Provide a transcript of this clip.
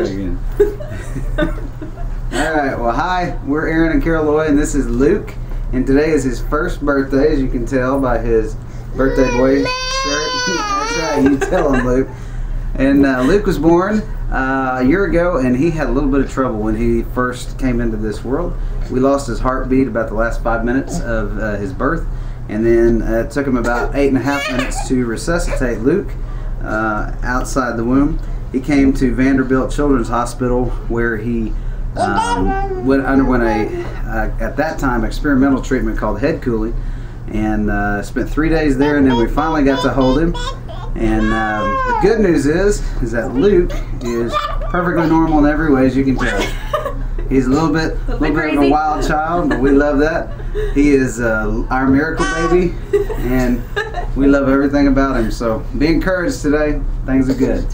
Again. All right. Well, hi. We're Aaron and Carol Lloyd, and this is Luke. And today is his first birthday, as you can tell by his birthday boy shirt. That's right. You tell him, Luke. And uh, Luke was born uh, a year ago, and he had a little bit of trouble when he first came into this world. We lost his heartbeat about the last five minutes of uh, his birth, and then uh, it took him about eight and a half minutes to resuscitate Luke uh, outside the womb. He came to Vanderbilt Children's Hospital where he um, went, underwent a, uh, at that time, experimental treatment called head cooling, and uh, spent three days there, and then we finally got to hold him. And um, the good news is, is that Luke is perfectly normal in every way, as you can tell. He's a little bit, a little bit, of a wild child, but we love that. He is uh, our miracle baby, and we love everything about him. So be encouraged today. Things are good.